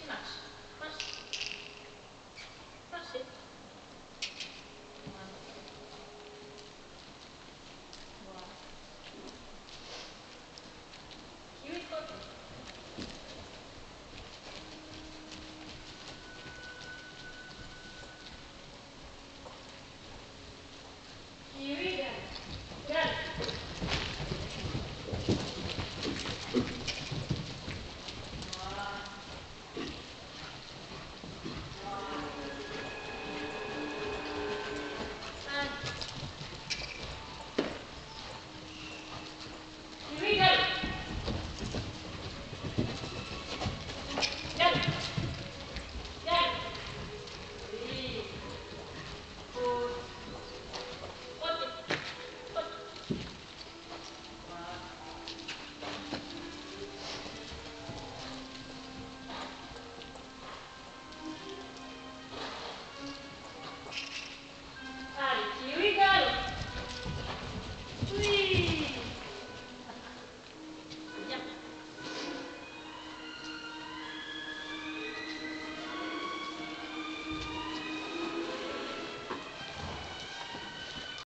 金老师。